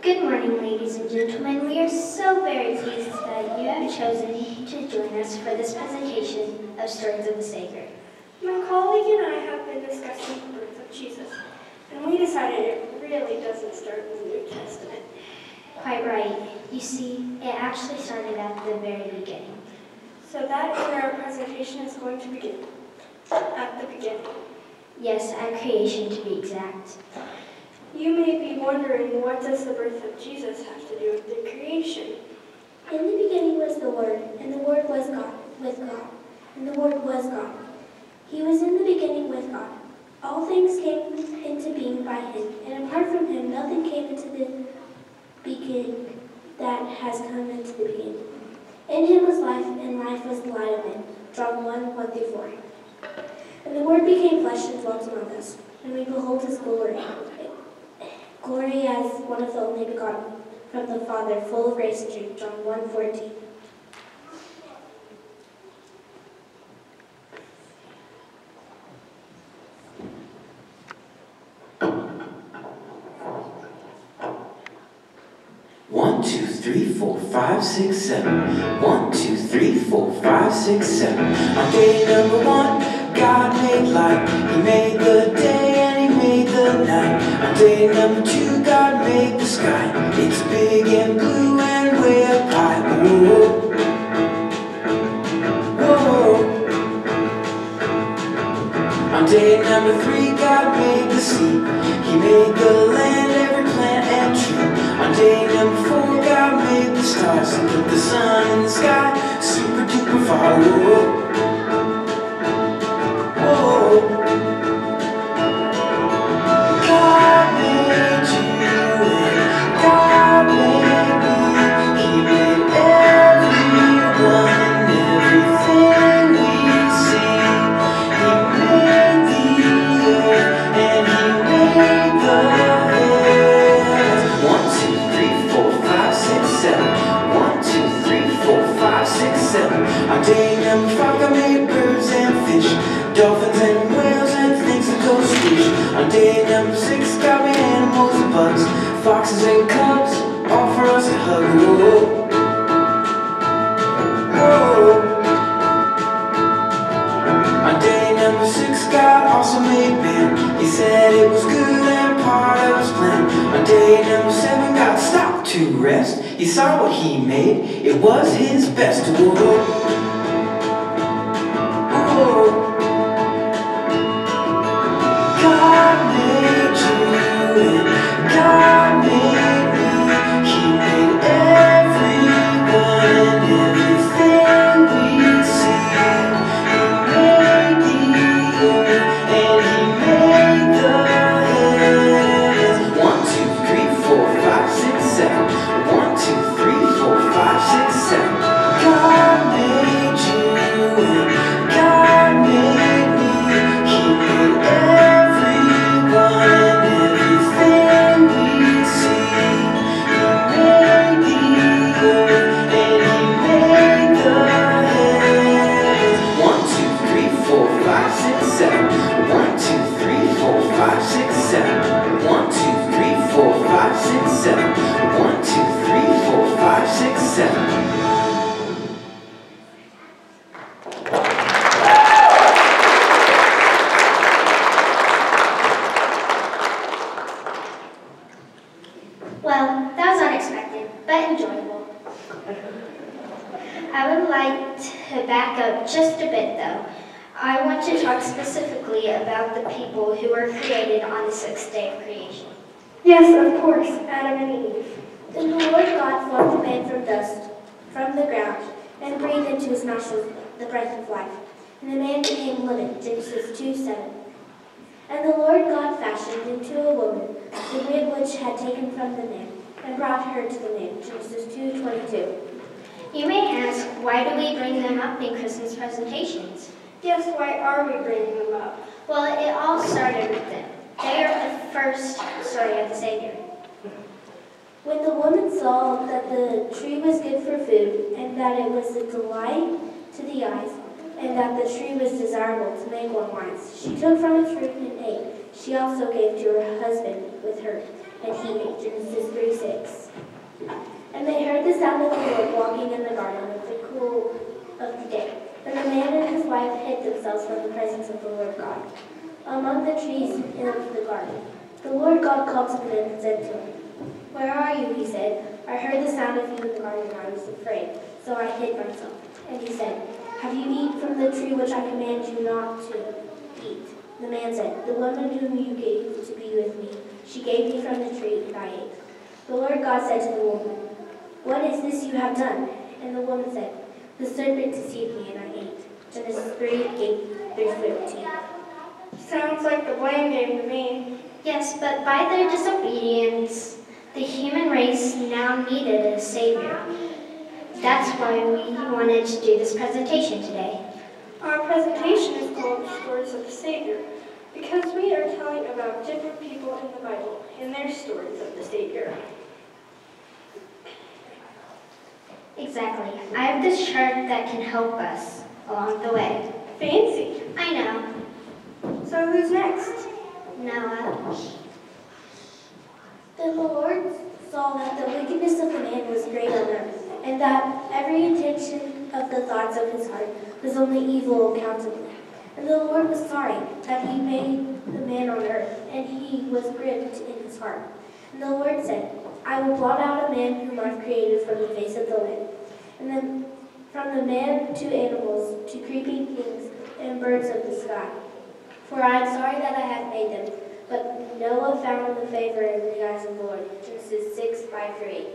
Good morning, ladies and gentlemen. We are so very pleased that you have chosen to join us for this presentation of Stories of the Savior. My colleague and I have been discussing the birth of Jesus, and we decided it really doesn't start in the New Testament. Quite right. You see, it actually started at the very beginning. So that is where our presentation is going to begin, at the beginning. Yes, at creation to be exact. You may be wondering, what does the birth of Jesus have to do with the creation? In the beginning was the Word, and the Word was God, with God, and the Word was God. He was in the beginning with God. All things came into being by him, and apart from him nothing came into the beginning that has come into the beginning. In him was life, and life was the light of men. John 1, 1 through 4. And the Word became flesh and dwelt among us, and we behold his glory. Glory as one of the only begotten from the Father, full of grace and truth. John 1, 14. One, two, three, four, five, six, seven. One, two, three, four, five, six, seven. On day number one, God made light. He made the day day number two, God made the sky. It's big and blue and way up high. Whoa. Whoa. On day number three, God made the sea. He made the land, every plant and tree. On day number four, God made the stars and put the sun in the sky, super duper far. Whoa. Five, I made birds and fish, dolphins and whales and things that go squish. On day number six, got me animals and bugs, foxes and cubs, all for us to hug. Whoa. Whoa. On day number six, God also made man. He said it was good and part of his plan. On day number seven, God stopped to rest. He saw what he made, it was his best. Whoa. Lord God fashioned into a woman the rib which had taken from the man, and brought her to the man. Genesis 2:22. You may ask, why do we bring them up in Christmas presentations? Yes, why are we bringing them up? Well, it all started with them. They are the first story of the Savior. When the woman saw that the tree was good for food, and that it was a delight to the eyes, and that the tree was desirable to make one wise, she took from its fruit and ate. She also gave to her husband with her, and he, Genesis 3 6. And they heard the sound of the Lord walking in the garden at the cool of the day. But the man and his wife hid themselves from the presence of the Lord God among the trees in the garden. The Lord God called to them and said to him, Where are you? He said, I heard the sound of you in the garden, and I was afraid, so I hid myself. And he said, Have you eaten from the tree which I command you not to eat? The man said, The woman whom you gave to be with me, she gave me from the tree and I ate. The Lord God said to the woman, What is this you have done? And the woman said, The serpent deceived me and I ate. Genesis 3, 8 through 13. Sounds like the blame game to me. Yes, but by their disobedience, the human race now needed a savior. That's why we wanted to do this presentation today. Our presentation is called Stories of the Savior because we are telling about different people in the Bible and their stories of the Savior. Exactly. I have this chart that can help us along the way. Fancy. I know. So who's next? Noah. Then the Lord saw that the wickedness of the man was great on earth, and that every intention of the thoughts of his heart was only evil countenance. And the Lord was sorry that he made the man on earth, and he was grieved in his heart. And the Lord said, I will blot out a man whom I've created from the face of the land, and then from the man to animals, to creeping things, and birds of the sky. For I am sorry that I have made them. But Noah found the favor in the eyes of the Lord. Genesis 6, 5 through 8.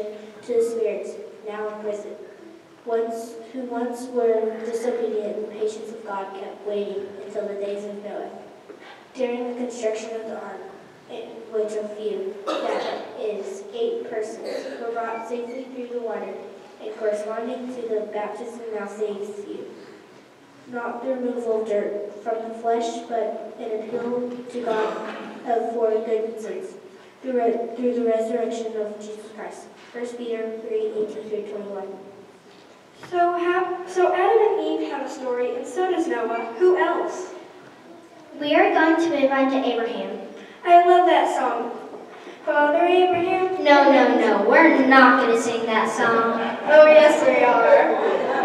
to the spirits now in prison, once, who once were disobedient, the patience of God kept waiting until the days of Noah. During the construction of the ark, in which a few, that is, eight persons, were brought safely through the water, and corresponding to the baptism now saves you. Not the removal of dirt from the flesh, but an appeal to God of for good concerns through, through the resurrection of Jesus Christ. 1 Peter 3, 18 through 21. So, so Adam and Eve have a story, and so does Noah. Who else? We are going to move on to Abraham. I love that song. Father Abraham? No, no, no. We're not going to sing that song. Oh, yes, we are.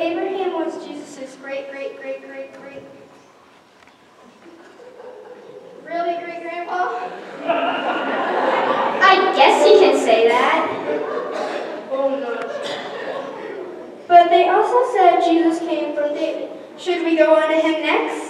Abraham was Jesus' great, great, great, great, great. Really, great grandpa? I guess you can say that. Oh, no. But they also said Jesus came from David. Should we go on to him next?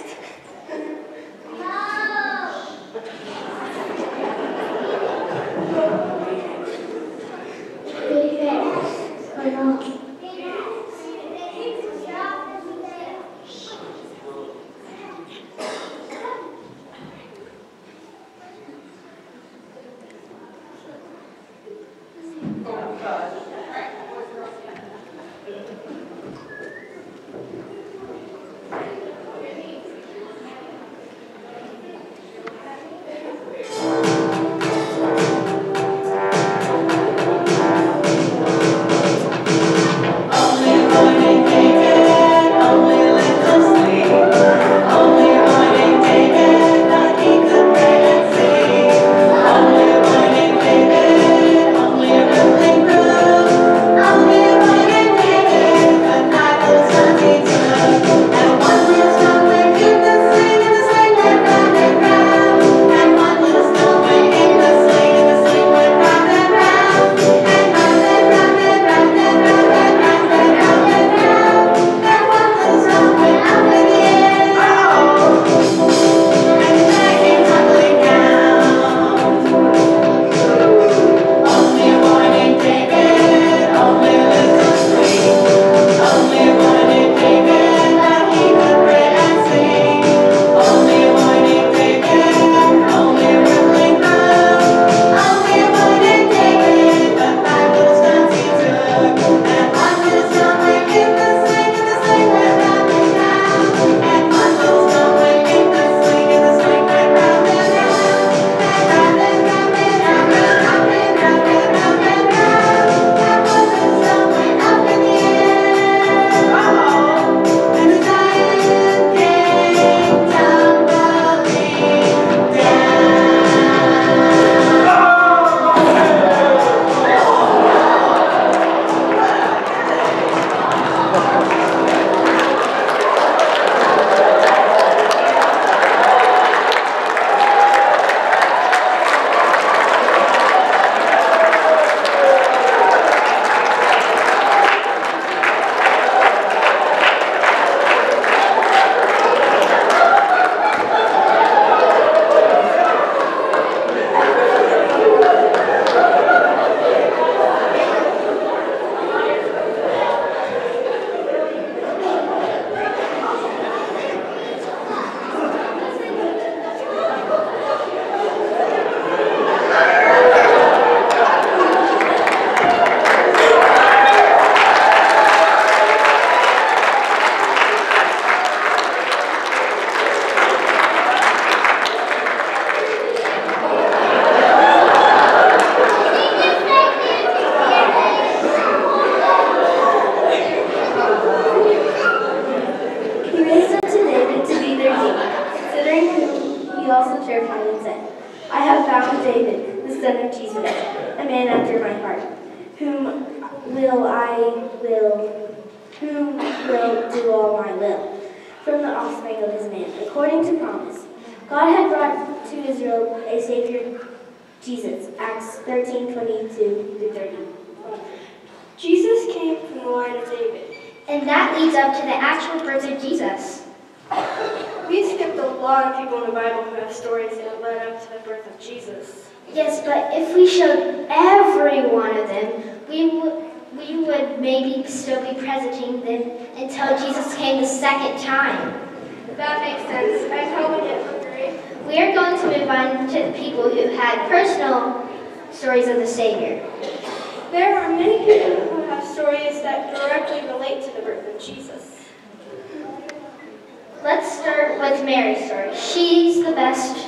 with Mary's story. She's the best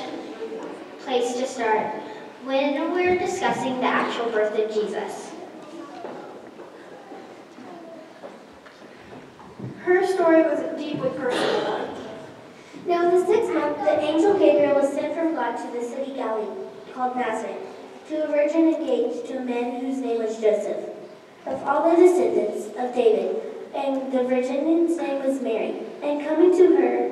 place to start when we're discussing the actual birth of Jesus. Her story was deeply personal. Now in the sixth month, the angel Gabriel was sent from God to the city Galilee, called Nazareth, to a virgin engaged to a man whose name was Joseph, of all the descendants of David, and the virgin's name was Mary. And coming to her,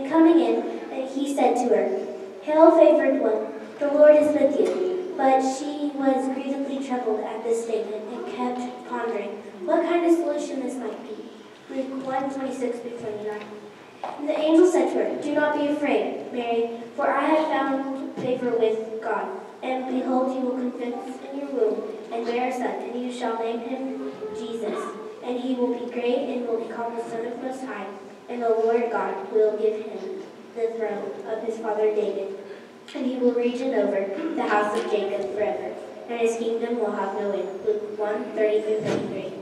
and coming in, and he said to her, Hail, favored one, the Lord is with you. But she was grievously troubled at this statement, and kept pondering what kind of solution this might be. Luke 1, 26 through 29. And the angel said to her, Do not be afraid, Mary, for I have found favor with God. And behold, you will conceive in your womb, and bear a son, and you shall name him Jesus. And he will be great, and will be called the Son of Most High. And the Lord God will give him the throne of his father David. And he will region over the house of Jacob forever, and his kingdom will have no end. Luke 1, 30 through 33.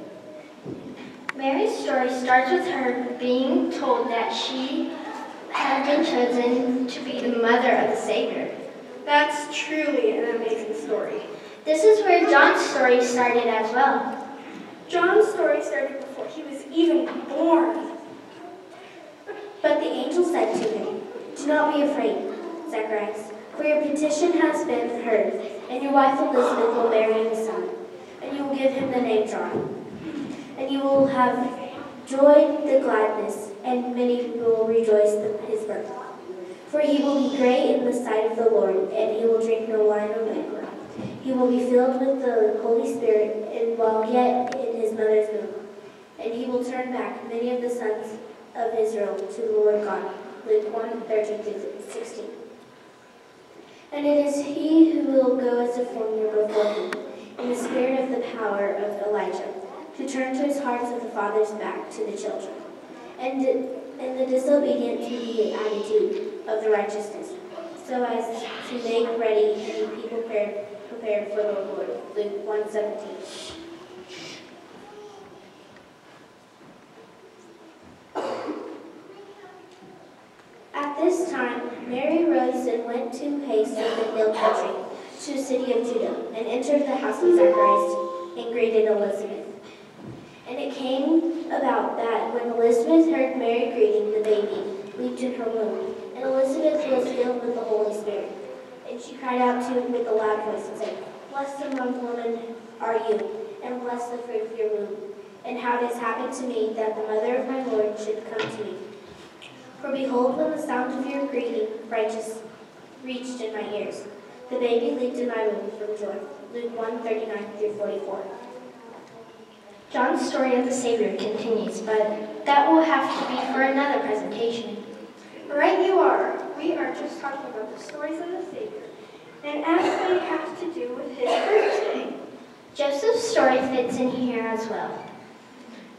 Mary's story starts with her being told that she had been chosen to be the mother of the Savior. That's truly an amazing story. This is where John's story started as well. John's story started before he was even born. But the angel said to him, Do not be afraid, Zacharias, for your petition has been heard, and your wife Elizabeth will you a son, and you will give him the name John. And you will have joy the gladness, and many people will rejoice at his birth. For he will be great in the sight of the Lord, and he will drink no wine or liquor. He will be filled with the Holy Spirit, and while yet in his mother's womb. And he will turn back many of the sons of Israel to the Lord God. Luke 1, 13 through 16. And it is he who will go as a forerunner before him, in the spirit of the power of Elijah, to turn to his hearts of the fathers back to the children, and, and the disobedient to the attitude of the righteousness, so as to make ready and be prepared, prepared for the Lord. Luke 1, 17. At this time, Mary rose and went to haste to the hill country, to the city of Judah, and entered the house of Zacharias and greeted Elizabeth. And it came about that when Elizabeth heard Mary greeting, the baby leaped in her womb, and Elizabeth was filled with the Holy Spirit. And she cried out to him with a loud voice and said, Blessed among women are you, and blessed the fruit of your womb. And how it has happened to me that the mother of my Lord should come to me. For behold, when the sound of your greeting, righteous, reached in my ears, the baby leaped in my womb from joy. Luke 1, 39 through 44. John's story of the Savior continues, but that will have to be for another presentation. Right you are. We are just talking about the stories of the Savior. And as they have to do with his birthday. Joseph's story fits in here as well.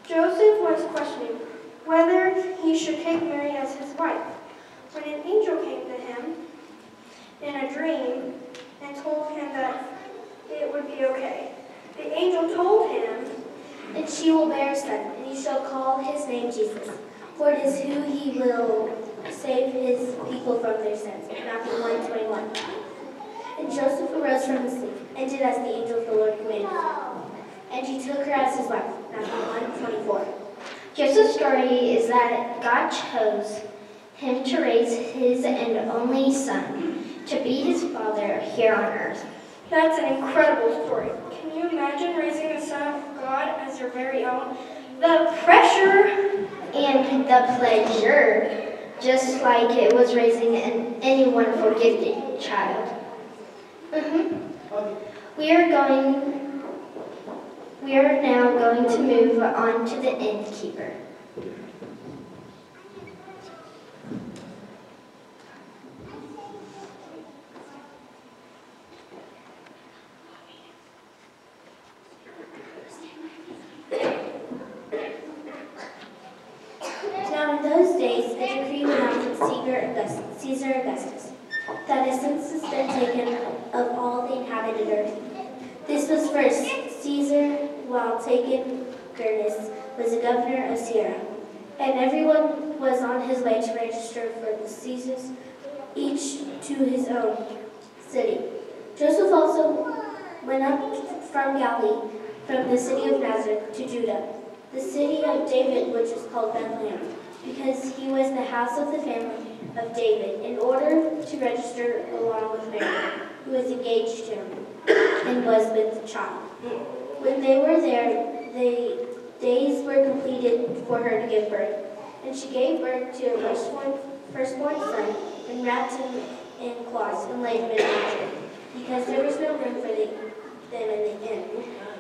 Joseph was questioning whether he should take Mary as his wife when an angel came to him in a dream and told him that it would be okay. The angel told him, And she will bear a son, and you shall call his name Jesus, for it is who he will save his people from their sins. Matthew 1, 21. And Joseph arose from his sleep, and did as the angel of the Lord commanded. And he took her as his wife. Matthew 1, 24. Joseph's story is that God chose him to raise his and only son to be his father here on earth. That's an incredible story. Can you imagine raising the Son of God as your very own? The pressure! And the pleasure, just like it was raising an, any for gifted child. Mhm. We are going, we are now going to move on to the innkeeper. Now in those days, a decree went out from Caesar Augustus, Caesar Augustus that a census been taken of all the inhabited earth. This was first Caesar, while taken Gernus, was the governor of Syria. And everyone was on his way to register for the Caesars, each to his own city. Joseph also went up from Galilee, from the city of Nazareth to Judah, the city of David, which is called Bethlehem, because he was the house of the family of David, in order to register along with Mary, who was engaged to him and was with child. When they were there, the days were completed for her to give birth. And she gave birth to her firstborn, firstborn son, and wrapped him in cloths and laid him in a manger, because there was no room for the, them in the inn.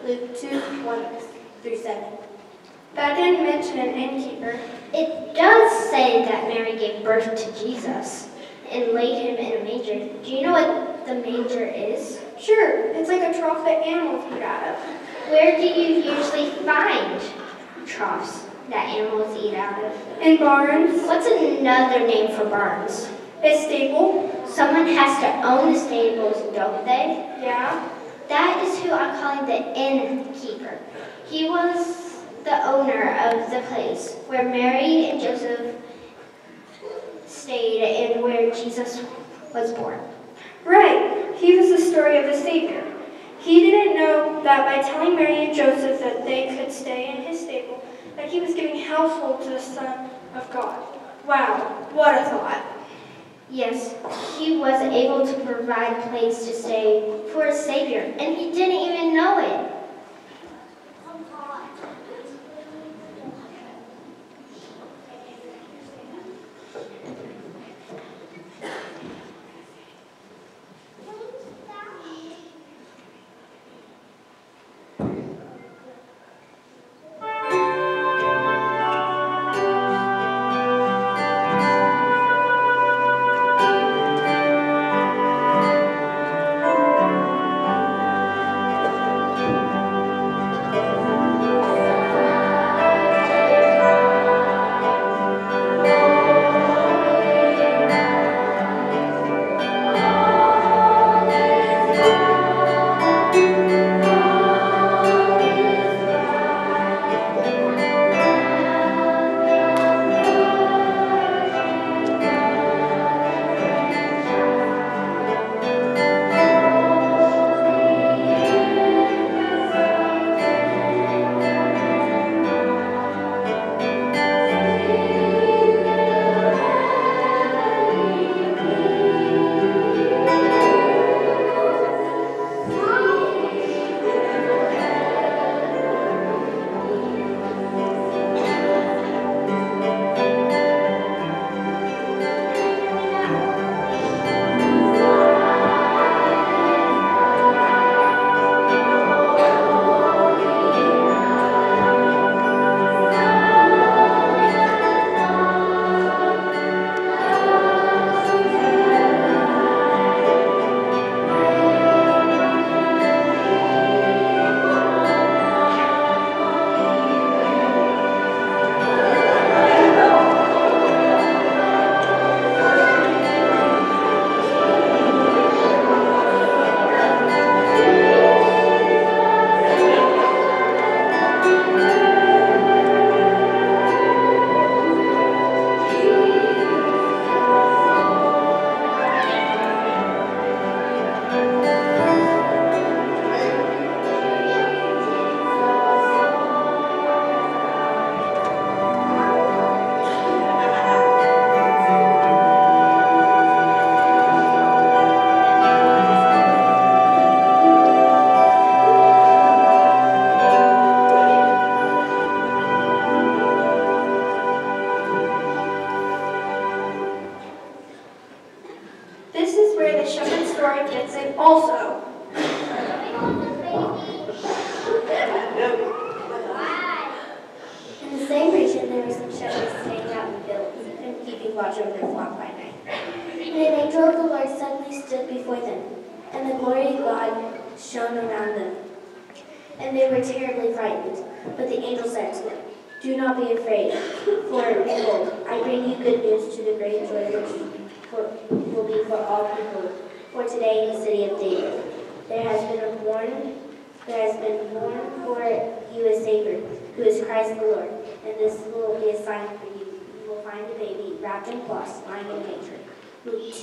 Luke 2, 1 through 7. That didn't mention an innkeeper. It does say that Mary gave birth to Jesus and laid him in a manger. Do you know what the manger is? Sure, it's like a trough that animals eat out of. Where do you usually find troughs that animals eat out of? In barns, What's another name for barns? A stable. Someone has to own the stables, don't they? Yeah. That is who I'm calling the innkeeper. He was the owner of the place where Mary and Joseph stayed and where Jesus was born. Right. He was the story of the Savior. He didn't know that by telling Mary and Joseph that they could stay in his stable, that he was giving household to the Son of God. Wow, what a thought. Yes, he was able to provide a place to stay for a Savior, and he didn't even know it.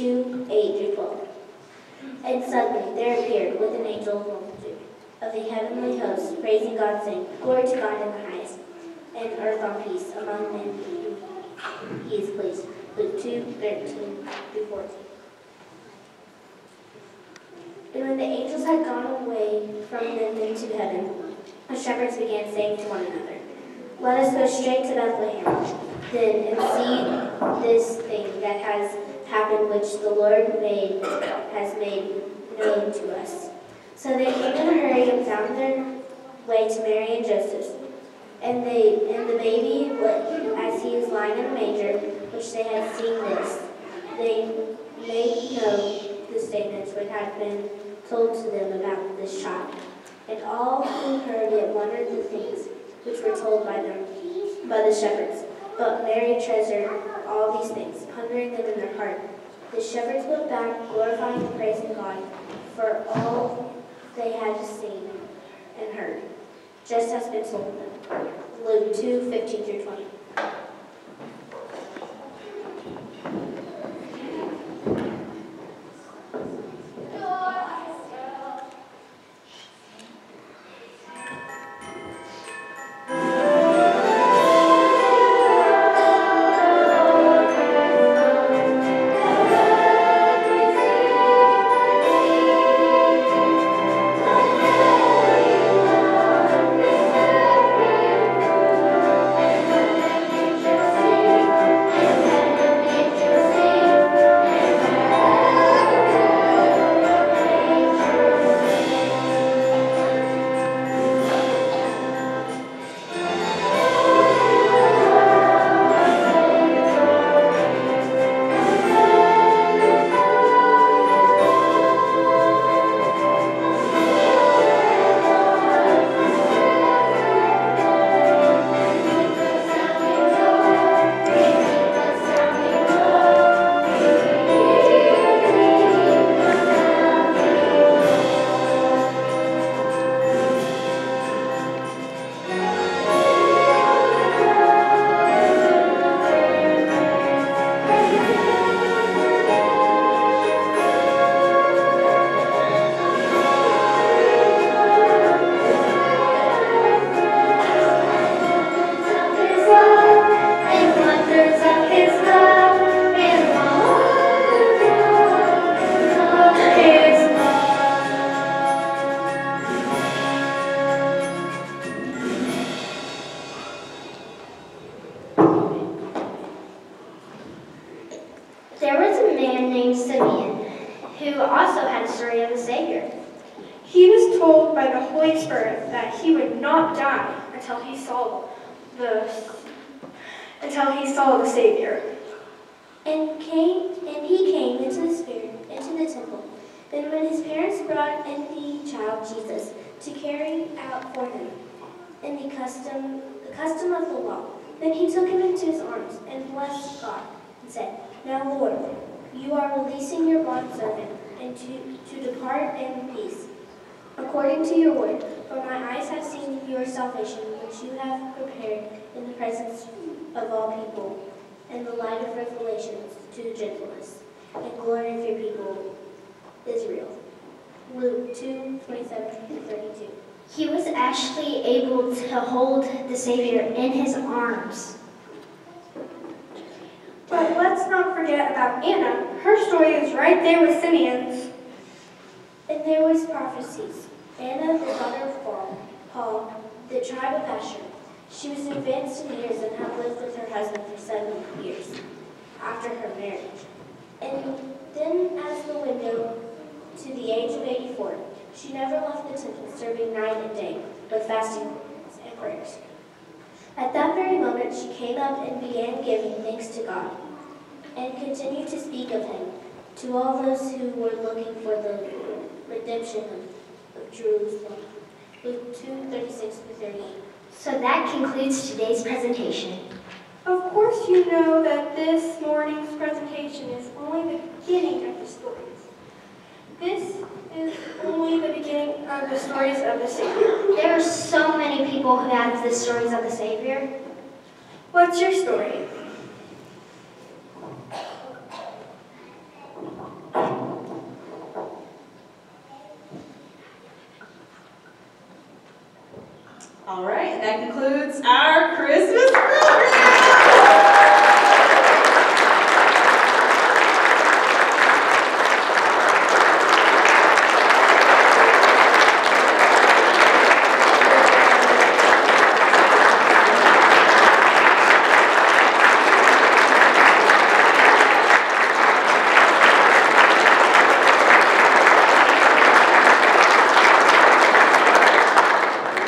Luke 2, 8 through 12. And suddenly there appeared with an angel multitude of the heavenly hosts, praising God, saying, Glory to God in the highest, and earth on peace among men who he is pleased. Luke 2, 13 through 14. And when the angels had gone away from them into heaven, the shepherds began saying to one another, Let us go straight to Bethlehem, then, and see this thing that has happened which the Lord made has made known to us. So they came in a hurry and found their way to Mary and Joseph. And they and the baby, as he was lying in a manger, which they had seen this, they made known the statements which had been told to them about this child. And all who heard it wondered the things which were told by them by the shepherds. But Mary treasured all these things, pondering them in her heart. The shepherds went back, glorifying and praising God for all they had seen and heard, just as been told them. Luke 2, 15 through 20. The custom the custom of the law, then he took him into his arms and blessed God and said, Now Lord, you are releasing your bondservant and to, to depart in peace. According to your word, for my eyes have seen your salvation, which you have prepared in the presence of all people, and the light of revelations to the gentleness and glory of your people, Israel. Luke 2, 27 through 32. He was actually able to hold the Savior in his arms. But let's not forget about Anna. Her story is right there with Simeon's. And there was prophecies. Anna, the daughter of Paul, Paul, the tribe of Asher. She was advanced in years and had lived with her husband for seven years after her marriage. And then, as the window to the age of 84, she never left the temple, serving night and day with fasting and prayers. At that very moment, she came up and began giving thanks to God, and continued to speak of him to all those who were looking for the redemption of, of Jerusalem. Luke 2, 36 38. So that concludes today's presentation. Of course, you know that this morning's presentation is only the beginning of the stories. This is only the beginning of the stories of the Savior. There are so many people who have the stories of the Savior. What's your story? All right, that concludes our Christmas